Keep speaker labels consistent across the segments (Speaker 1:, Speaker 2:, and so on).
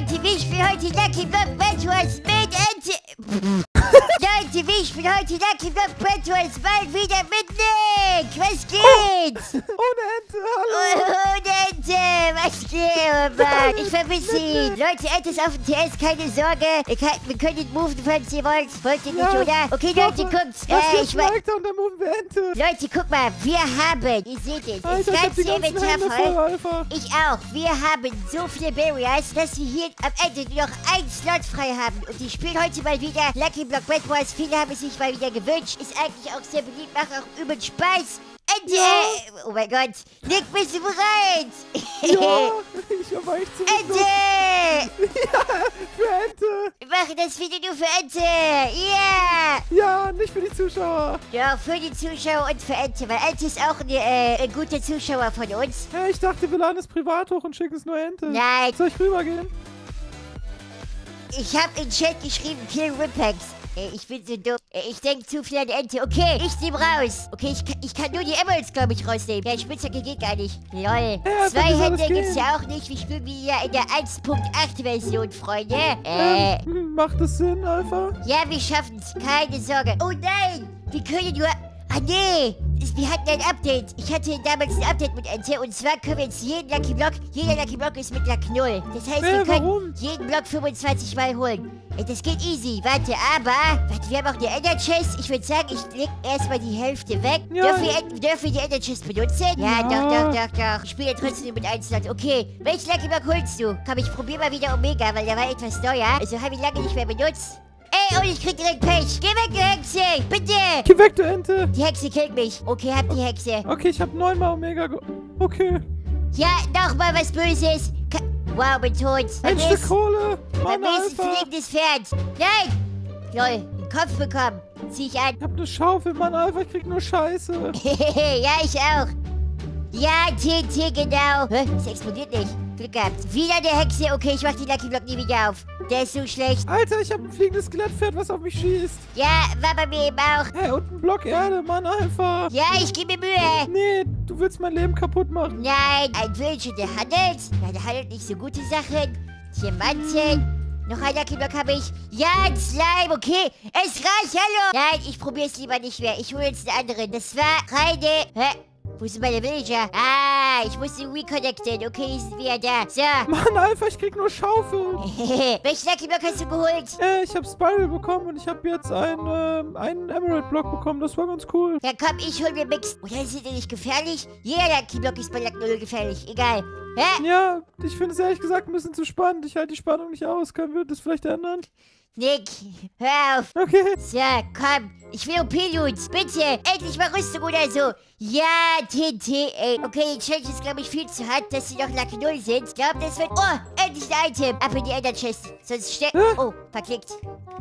Speaker 1: Leute, wie ich spiele heute Lucky Block Battles mit Ente. Leute, wie ich spiele heute Lucky Block Battles mal wieder mit Nick. Was geht?
Speaker 2: Ohne Ente, hallo.
Speaker 1: Oh, Ente, was geht, oh Mann? Ich vermisse ihn. Leute, Ente ist auf dem TS, keine Sorge. Könnt, wir können ihn moven, falls ihr wollt. Wollt ihr nicht,
Speaker 2: Ja,
Speaker 1: oder? Okay, Leute, guckt. Äh, ich mein,
Speaker 2: und dann moven wir Ente.
Speaker 1: Leute, guck mal, wir haben, ihr seht es, das
Speaker 2: Alter, die
Speaker 1: ganze Inventar
Speaker 2: voll.
Speaker 1: Ich auch. Wir haben so viele Barriers, dass wir hier am Ende nur noch einen Slot frei haben. Und ich spiele heute mal wieder Lucky Block Bad Boys. Viele haben es sich mal wieder gewünscht. Ist eigentlich auch sehr beliebt, macht auch übel Spaß. Ende.
Speaker 2: Ja.
Speaker 1: Äh, oh mein Gott. Nick, bist du bereit?
Speaker 2: Ja, ich war echt zu
Speaker 1: Ente.
Speaker 2: Für Ente.
Speaker 1: Wir machen das Video nur für Ente. Yeah.
Speaker 2: Ja, nicht für die Zuschauer.
Speaker 1: Ja, für die Zuschauer und für Ente. Weil Ente ist auch eine, äh, ein guter Zuschauer von uns.
Speaker 2: Ja, ich dachte, wir laden es privat hoch und schicken es nur Ente.
Speaker 1: Nein.
Speaker 2: Soll ich rübergehen?
Speaker 1: Ich habe in Chat geschrieben, Kill Ripex. Äh, Ich bin so dumm. Äh, Ich denke zu viel an Ente. Okay, ich nehme raus. Okay, ich, kann- ich kann nur die Emeralds, glaube ich, rausnehmen. Ja, Spitzhacke geht gar nicht. Lol.
Speaker 2: Ja,
Speaker 1: Zwei Hände gibt's ja auch nicht. Wir spielen wie ja in der 1.8-Version, Freunde. Äh,
Speaker 2: Ähm, macht das Sinn, Alpha?
Speaker 1: ja, wir schaffen's. Keine Sorge. Oh nein! Wir können nur... Ah, nee! Wir hatten ein Update. Ich hatte damals ein Update mit Ente. Und zwar können wir jetzt jeden Lucky Block... Jeder Lucky Block ist mit Luck 0. Das heißt,
Speaker 2: Äh,
Speaker 1: wir können
Speaker 2: warum?
Speaker 1: jeden Block 25 Mal holen. Das geht easy. Warte, aber... Warte, wir haben auch eine Ender Chest. Ich würde sagen, ich leg erstmal die Hälfte weg.
Speaker 2: Ja,
Speaker 1: dürfen, wir, dürfen wir die Ender Chest benutzen? Ja,
Speaker 2: Ja.
Speaker 1: doch, doch, doch, doch. Ich spiele trotzdem mit 1 Slot. Okay, welchen Lucky Block holst du? Komm, ich probiere mal wieder Omega, weil der war etwas neuer. Also habe ich lange nicht mehr benutzt. Ey, und ich krieg direkt Pech. Geh weg, du Hexe. Bitte.
Speaker 2: Geh weg, du Ente.
Speaker 1: Die Hexe killt mich. Okay, hab die Hexe.
Speaker 2: Okay, ich hab neunmal Omega ge Okay.
Speaker 1: Ja, nochmal was Böses. Ka wow, bin tot.
Speaker 2: Ein
Speaker 1: Vergiss.
Speaker 2: Stück Kohle. Mann,
Speaker 1: nächsten
Speaker 2: Alpha.
Speaker 1: fliegendes Pferd. Nein. Lol, den Kopf bekommen. Zieh ich an.
Speaker 2: Ich hab ne Schaufel, Mann, Alpha. Ich krieg nur Scheiße.
Speaker 1: ja, ich auch. Ja, TNT, genau. Hä? Es explodiert nicht. Glück gehabt. Wieder der Hexe. Okay, ich mach die Lucky Block nie wieder auf. Der ist so schlecht.
Speaker 2: Alter, ich hab ein fliegendes Skelettpferd, was auf mich schießt.
Speaker 1: Ja, war bei mir eben auch.
Speaker 2: Hey, und ein Block Erde, Mann, Alpha.
Speaker 1: Ja, ich gebe mir Mühe.
Speaker 2: Nee, du willst mein Leben kaputt machen.
Speaker 1: Nein, ein Villager, der handelt. Ja, der handelt nicht so gute Sachen. Diamanten. Noch ein Lucky Block habe ich. Ja, ein Slime, okay. Es reicht, hallo. Nein, ich probiere es lieber nicht mehr. Ich hole jetzt einen anderen. Das war reine... Hä? Wo sind meine Villager? Ah, ich muss ihn reconnecten. Okay, ist wieder da. So.
Speaker 2: Mann, Alpha, ich krieg nur Schaufeln.
Speaker 1: Welchen Lucky Block hast du geholt?
Speaker 2: Äh, ich hab Spiral bekommen und ich hab jetzt einen, ähm, einen Emerald-Block bekommen. Das war ganz cool.
Speaker 1: Ja, komm, ich hol mir Mix. Oder sind die nicht gefährlich? Jeder Lucky Block ist bei Luck 0 gefährlich. Egal. Hä?
Speaker 2: Ja, ich finde es ehrlich gesagt ein bisschen zu spannend. Ich halte die Spannung nicht aus. Können wir das vielleicht ändern?
Speaker 1: Nick, hör auf.
Speaker 2: Okay.
Speaker 1: So, komm. Ich will OP-Loot. Bitte. Endlich mal Rüstung oder so. Ja, TNT, ey. Okay, die Challenge ist, glaube ich, viel zu hart, dass sie noch Lucky 0 sind. Ich glaube, das wird... Oh, endlich ein Item. Ab in die Ender Chest. Sonst.
Speaker 2: Hä?
Speaker 1: Oh, verklickt.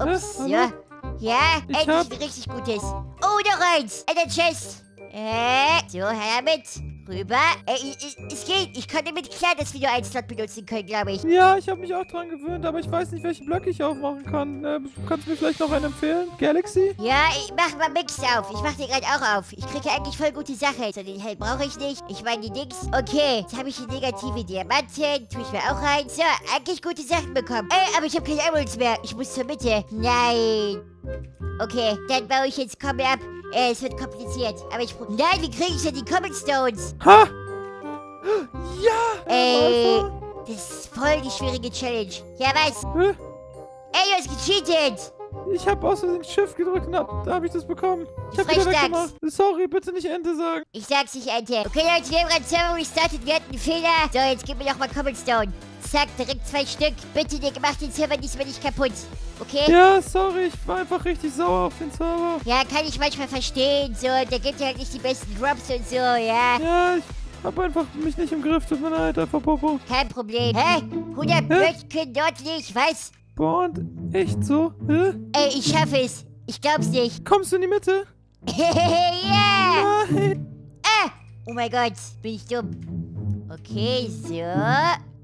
Speaker 1: Ups, ja. Ja,
Speaker 2: Ich
Speaker 1: endlich ein richtig gutes. Oh, noch eins. Ender Chest. Äh, so, her damit. Rüber. Ey, ich, ich, es geht. Ich kann damit klar, dass wir nur einen Slot benutzen können, glaube ich.
Speaker 2: Ja, ich habe mich auch dran gewöhnt, aber ich weiß nicht, welche Blöcke ich aufmachen kann. Äh, kannst du mir vielleicht noch einen empfehlen? Galaxy?
Speaker 1: Ja, ich mach mal Mix auf. Ich mach den gerade auch auf. Ich kriege eigentlich voll gute Sachen. So, den Helm brauche ich nicht. Ich meine die Dings. Okay, jetzt habe ich die negative Diamanten. Tue ich mir auch rein. So, eigentlich gute Sachen bekommen. Ey, aber ich habe keine Emeralds mehr. Ich muss zur Mitte. Nein. Okay, dann baue ich jetzt Kommel ab. Äh, es wird kompliziert. Aber ich... Nein, wie kriege ich denn die Cobblestones?
Speaker 2: Ha! Ja!
Speaker 1: Ey,
Speaker 2: Alpha.
Speaker 1: das ist voll die schwierige Challenge. Ja, was?
Speaker 2: Hä?
Speaker 1: Ey, du hast gecheatet.
Speaker 2: Ich habe aus Versehen Shift gedrückt und hab, da habe ich das bekommen. Ich habe wieder weggemacht. Sorry, bitte nicht Ente sagen.
Speaker 1: Ich sag's nicht, Ente. Okay, Leute, wir haben gerade Server restartet. Wir hatten einen Fehler. So, jetzt gib mir noch mal Cobblestone. Zack, direkt zwei Stück. Bitte, Nick, mach den Server diesmal nicht kaputt. Okay?
Speaker 2: Ja, sorry, ich war einfach richtig sauer auf den Server.
Speaker 1: Ja, kann ich manchmal verstehen. So, der gibt ja halt nicht die besten Drops und so, ja.
Speaker 2: Ja, ich hab einfach mich nicht im Griff. Tut mir leid, einfach Popo.
Speaker 1: Kein Problem. Hä? 100 Blöcke dort nicht, was?
Speaker 2: Boah, und echt so? Hä?
Speaker 1: Ey, ich schaffe es. Ich glaub's nicht.
Speaker 2: Kommst du in die Mitte?
Speaker 1: yeah!
Speaker 2: Nein.
Speaker 1: Ah! Oh mein Gott, bin ich dumm. Okay, so.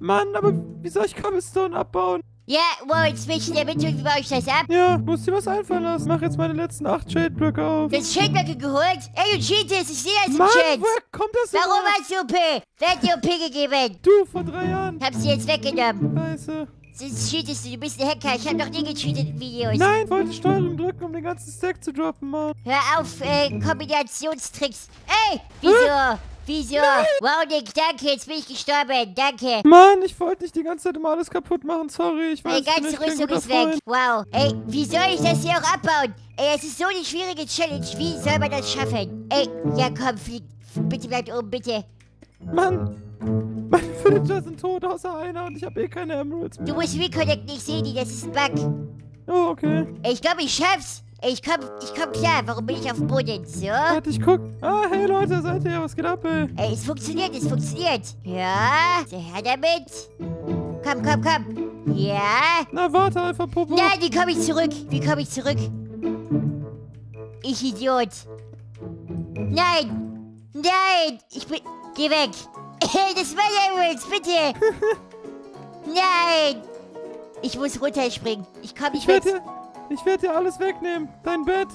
Speaker 2: Mann, aber wie soll ich Cobblestone abbauen?
Speaker 1: Ja, wow, jetzt bin ich in der Mitte und wie baue ich das ab?
Speaker 2: Ja, musst dir was einfallen lassen. Mach jetzt meine letzten acht Shade-Blöcke auf.
Speaker 1: Das Schildblöcke geholt? Ey, du cheatest, ich sehe das im
Speaker 2: Mann,
Speaker 1: Chat.
Speaker 2: woher kommt das
Speaker 1: Warum
Speaker 2: immer?
Speaker 1: hast du OP? Wer hat dir OP gegeben?
Speaker 2: Du, vor drei Jahren.
Speaker 1: Hab sie jetzt weggenommen.
Speaker 2: Scheiße.
Speaker 1: Sonst cheatest du, du bist ein Hacker. Ich habe noch nie gecheatet in Videos.
Speaker 2: Nein, wollte Steuerung drücken, um den ganzen Stack zu droppen, Mann.
Speaker 1: Hör auf, äh, Kombinationstricks. Ey, wieso? Wieso? Wow, Nick, danke, jetzt bin ich gestorben. Danke.
Speaker 2: Mann, ich wollte nicht die ganze Zeit immer alles kaputt machen. Sorry, ich weiß
Speaker 1: Meine ganze
Speaker 2: nicht
Speaker 1: Rüstung ist weg. Wow. Ey, wie soll ich das hier auch abbauen? Ey, es ist so eine schwierige Challenge. Wie soll man das schaffen? Ey, ja komm, flieg. Bitte bleibt oben, bitte.
Speaker 2: Mann, meine Villager sind tot, außer einer und ich habe eh keine Emeralds mehr.
Speaker 1: Du musst reconnecten, ich sehe die, das ist ein Bug.
Speaker 2: Oh, okay.
Speaker 1: Ey, ich glaube, ich schaff's. Ich komm, ich komm klar. Warum bin ich auf dem Boden? So.
Speaker 2: Warte, ich guck. Ah, hey Leute, seid ihr? Was geht ab, ey?
Speaker 1: Ey, es funktioniert, es funktioniert. Ja, so her damit. Komm, komm, komm. Ja.
Speaker 2: Na, warte, Alpha Popo.
Speaker 1: Nein, wie komme ich zurück? Wie komme ich zurück? Ich Idiot. Nein! Nein! Ich bin... Geh weg! Das war Emeralds, bitte! Nein! Ich muss runterspringen. Ich komme
Speaker 2: Ich
Speaker 1: nicht mit.
Speaker 2: werde dir, ich werd dir alles wegnehmen. Dein Bett,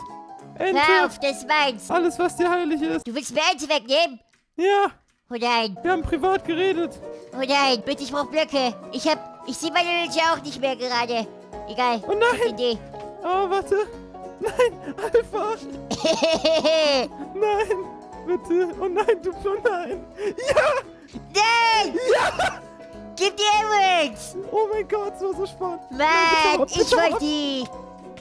Speaker 1: Hör
Speaker 2: Ente,
Speaker 1: auf, das ist meins.
Speaker 2: alles, was dir heilig ist.
Speaker 1: Du willst mir eins wegnehmen?
Speaker 2: Ja,
Speaker 1: Oh nein,
Speaker 2: wir haben privat geredet.
Speaker 1: oh nein, bitte, ich brauch Blöcke. Ich hab... Ich sehe meine Villager auch nicht mehr gerade. Egal.
Speaker 2: Oh nein.
Speaker 1: Idee.
Speaker 2: Oh, warte. Nein, Alpha. Nein, bitte. Oh nein, du oh nein. Ja,
Speaker 1: nein!
Speaker 2: ja.
Speaker 1: Gib die Emeralds!
Speaker 2: Oh mein Gott, das war so spannend.
Speaker 1: Mann,
Speaker 2: Nein, bitte,
Speaker 1: ich
Speaker 2: bitte,
Speaker 1: wollte die.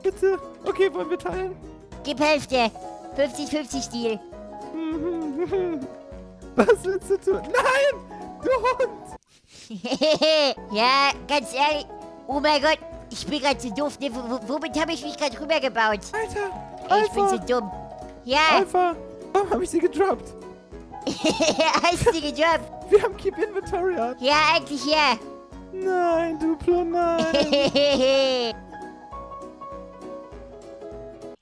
Speaker 2: Bitte. Okay, wollen wir teilen?
Speaker 1: Gib Hälfte. 50-50 Stil.
Speaker 2: Was willst du tun? Nein, du Hund.
Speaker 1: ja, ganz ehrlich. Oh mein Gott, ich bin gerade so doof. Ne? Womit habe ich mich gerade rübergebaut?
Speaker 2: Alter,
Speaker 1: Ey, ich bin so
Speaker 2: Alpha,
Speaker 1: dumm. Ja,
Speaker 2: Alpha. Warum habe ich sie gedroppt?
Speaker 1: hast du gedroppt?
Speaker 2: Wir haben Keep Inventory an.
Speaker 1: Ja, eigentlich ja.
Speaker 2: Nein, Duplo, nein.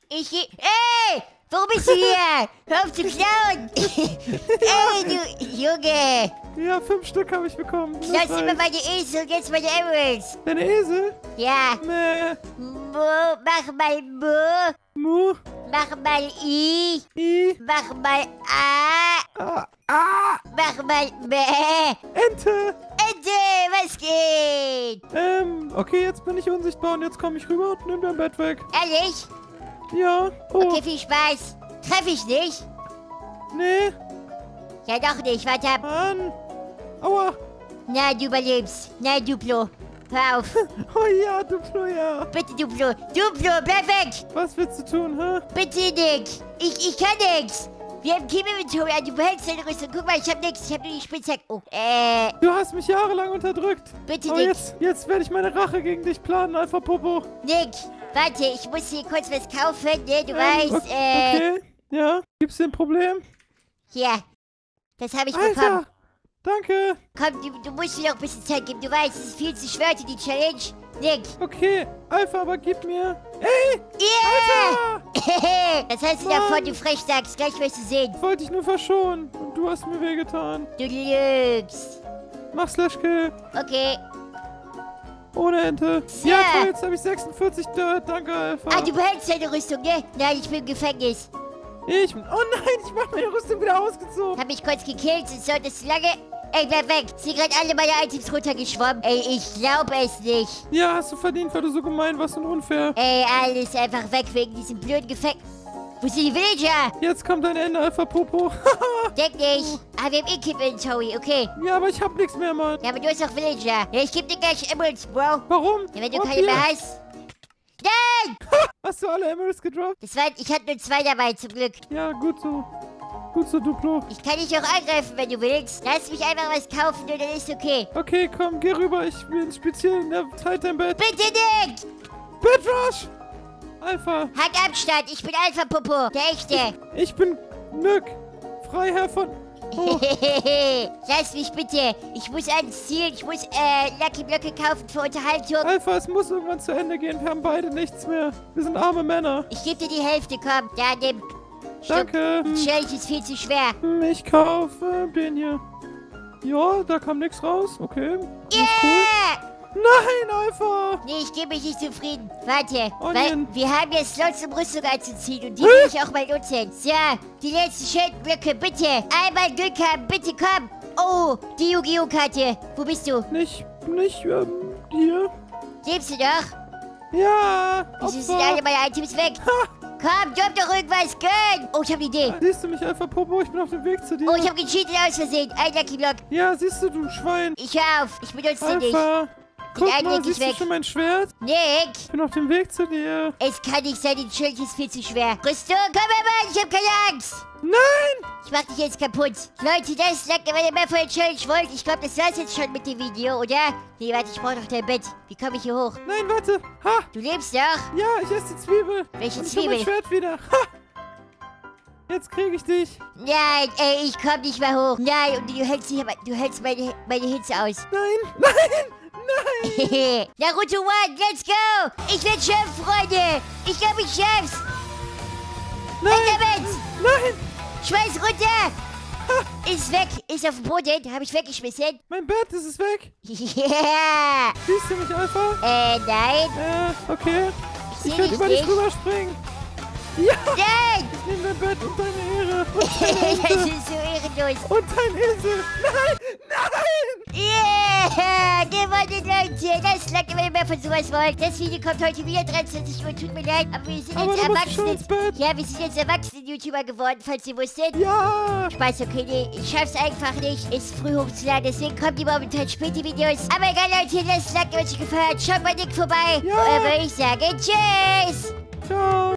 Speaker 1: Ich geh... Ey! Warum bist du hier? Hör auf zu klauen! Ey, du Junge!
Speaker 2: ja, fünf Stück habe ich bekommen.
Speaker 1: Lass immer meine Esel und jetzt meine Emeralds.
Speaker 2: Deine Esel?
Speaker 1: Ja.
Speaker 2: Nee.
Speaker 1: Mo, mach mal Mo.
Speaker 2: Mu.
Speaker 1: Mach mal I.
Speaker 2: I.
Speaker 1: Mach mal A.
Speaker 2: Ah. Ah.
Speaker 1: Mach mal Bäh.
Speaker 2: Ente.
Speaker 1: Ente, was geht?
Speaker 2: Ähm, okay, jetzt bin ich unsichtbar und jetzt komme ich rüber und nimm dein Bett weg.
Speaker 1: Ehrlich?
Speaker 2: Ja. Oh.
Speaker 1: Okay, viel Spaß. Treff ich nicht?
Speaker 2: Nee.
Speaker 1: Ja, doch nicht. Warte ab.
Speaker 2: Mann. Aua.
Speaker 1: Nein, du überlebst. Nein, Duplo. Hör auf.
Speaker 2: Oh ja, Duplo, ja.
Speaker 1: Bitte, Duplo. Duplo, bleib weg.
Speaker 2: Was willst du tun, hä?
Speaker 1: Bitte, Nick. Ich, ich kann nix. Wir haben Team Inventory an. Du behältst deine Rüstung. Guck mal, ich hab nix. Ich hab nur die Spitzhack. Oh, äh,
Speaker 2: Du hast mich jahrelang unterdrückt.
Speaker 1: bitte,
Speaker 2: Aber
Speaker 1: Nick.
Speaker 2: jetzt, jetzt werde ich meine Rache gegen dich planen, Alpha Popo.
Speaker 1: Nick, warte. Ich muss hier kurz was kaufen, ne? Du
Speaker 2: Ähm,
Speaker 1: weißt, äh...
Speaker 2: Okay. Ja. Gibt's denn ein Problem?
Speaker 1: Hier. Das habe ich bekommen.
Speaker 2: Alter. Danke.
Speaker 1: Komm, du, du musst mir noch ein bisschen Zeit geben. Du weißt, es ist viel zu schwer für die Challenge. Nick.
Speaker 2: Okay. Alpha, aber gib mir. Ey.
Speaker 1: Yeah!
Speaker 2: Alter.
Speaker 1: das hast du
Speaker 2: Mann.
Speaker 1: davon, du Frechdachs. Gleich wirst du sehen.
Speaker 2: Ich wollte dich nur verschonen. Und du hast mir wehgetan.
Speaker 1: Du lügst.
Speaker 2: Mach Slash Kill.
Speaker 1: Okay.
Speaker 2: Ohne Ente.
Speaker 1: Ja.
Speaker 2: Ja, toll, jetzt habe ich 46 Dirt. Danke, Alpha.
Speaker 1: Ah, du behältst deine Rüstung, ne? Nein, ich bin im Gefängnis.
Speaker 2: Ich bin... Oh nein, ich mach meine Rüstung wieder ausgezogen.
Speaker 1: Hab mich kurz gekillt, sonst solltest du lange... Ey, bleib weg. Sie gerade alle meine Items runtergeschwommen. Ey, ich glaub es nicht.
Speaker 2: Ja, hast du verdient, weil du so gemein warst und unfair.
Speaker 1: Ey, alles einfach weg wegen diesem blöden Gefängnis. Wo sind die Villager?
Speaker 2: Jetzt kommt dein Ende, Alpha Popo.
Speaker 1: Denk nicht. Ah, wir haben Inventory, okay.
Speaker 2: ja, aber ich hab nichts mehr, Mann.
Speaker 1: Ja, aber du hast auch Villager. Ja, ich geb dir gleich Emeralds, Bro.
Speaker 2: Warum?
Speaker 1: Ja, wenn du
Speaker 2: Und
Speaker 1: keine
Speaker 2: hier.
Speaker 1: mehr hast. Nein!
Speaker 2: Hast du alle Emeralds gedroppt?
Speaker 1: Das war, ich hatte nur zwei dabei, zum Glück.
Speaker 2: Ja, gut so. Gut so, Duplo.
Speaker 1: Ich kann dich auch angreifen, wenn du willst. Lass mich einfach was kaufen und dann ist okay.
Speaker 2: Okay, komm, geh rüber. Ich bin speziell in der Titan Bed.
Speaker 1: Bitte nicht!
Speaker 2: Bedrush! Alpha,
Speaker 1: Halt Abstand, ich bin Alpha Popo, der echte.
Speaker 2: ich bin Nück. Freiherr von... Oh,
Speaker 1: Lass mich bitte. Ich muss ans Ziel. Ich muss äh, Lucky Blöcke kaufen für Unterhaltung.
Speaker 2: Alpha, es muss irgendwann zu Ende gehen. Wir haben beide nichts mehr. Wir sind arme Männer.
Speaker 1: Ich gebe dir die Hälfte, komm. Da, nimm.
Speaker 2: Danke.
Speaker 1: Die Challenge ist viel zu schwer.
Speaker 2: Hm, Ich kaufe den hier. Ja, da kam nichts raus. Okay. Ist cool. Nein, Alpha!
Speaker 1: Nee, ich gebe mich nicht zufrieden. Warte, weil wir haben jetzt Slots, um Rüstung anzuziehen und die will ich auch mal nutzen. So, die letzten Schildblöcke, bitte. Einmal Glück haben, bitte komm. Oh, die Yu-Gi-Oh! Karte. Wo bist du?
Speaker 2: Nicht, nicht, ähm, hier.
Speaker 1: Lebst du noch?
Speaker 2: Ja,
Speaker 1: Wieso sind alle meine Items weg? Komm, drop doch irgendwas, gönn! Oh, ich hab eine Idee.
Speaker 2: Siehst du mich, Alpha Popo? Ich bin auf dem Weg zu dir.
Speaker 1: Oh, ich hab gecheatet aus Versehen. Ein Lucky Block.
Speaker 2: ja, siehst du, du Schwein.
Speaker 1: Ich hör auf. Ich benutze den nicht.
Speaker 2: Guck
Speaker 1: einen
Speaker 2: mal,
Speaker 1: ich
Speaker 2: siehst du
Speaker 1: weg.
Speaker 2: schon mein Schwert?
Speaker 1: Nick!
Speaker 2: Ich bin auf dem Weg zu dir.
Speaker 1: Es kann nicht sein, das Schild ist viel zu schwer. Rüstung, komm her, Mann, ich hab keine Angst.
Speaker 2: Nein!
Speaker 1: Ich mach dich jetzt kaputt. Leute, das lag wenn ihr mehr von den Challenge wollt. Ich glaube, das war's jetzt schon mit dem Video, oder? Nee, warte, ich brauch noch dein Bett. Wie komme ich hier hoch?
Speaker 2: Nein, warte. Ha!
Speaker 1: Du lebst noch?
Speaker 2: Ja, ich esse die Zwiebel.
Speaker 1: Welche
Speaker 2: Und ich hab mein
Speaker 1: Zwiebel?
Speaker 2: Schwert wieder. Ha! Jetzt krieg ich dich.
Speaker 1: Nein, ey, ich komm nicht mehr hoch. Nein, und du hältst, nicht, du hältst meine, meine Hitze aus.
Speaker 2: Nein, nein, nein.
Speaker 1: Naruto One, let's go! Ich werd schaffen, Freunde! Ich glaube, ich schaff's!
Speaker 2: Nein,
Speaker 1: damit!
Speaker 2: nein.
Speaker 1: Schmeiß runter! Ist weg, ist auf dem Boden, habe ich weggeschmissen.
Speaker 2: Mein Bett, ist es weg.
Speaker 1: Yeah!
Speaker 2: Siehst du mich, Alpha?
Speaker 1: Äh, nein,
Speaker 2: Äh, okay.
Speaker 1: seh
Speaker 2: Ich werde über dich
Speaker 1: nicht.
Speaker 2: rüberspringen. Ja,
Speaker 1: Nein!
Speaker 2: ich nehme dein Bett und deine Ehre. Und deine
Speaker 1: das ist so ehrenlos.
Speaker 2: Und dein Esel. Nein, nein.
Speaker 1: Yeah! Gewonnen, Leute! Das lag immer mehr von sowas wollt. Das Video kommt heute wieder 23 Uhr. Tut mir leid, aber wir sind
Speaker 2: Aber
Speaker 1: jetzt Erwachsene. Ja, wir sind jetzt Erwachsene-YouTuber geworden, falls ihr wusstet.
Speaker 2: Ja.
Speaker 1: Spaß, okay, nee, ich schaff's einfach nicht, ist früh hochzuladen, deswegen kommen die momentan späte Videos. Aber egal, Leute, Like, wenn euch gefallen. Schaut bei Nick vorbei.
Speaker 2: Ja.
Speaker 1: Und würde ich sagen, tschüss!
Speaker 2: Ciao.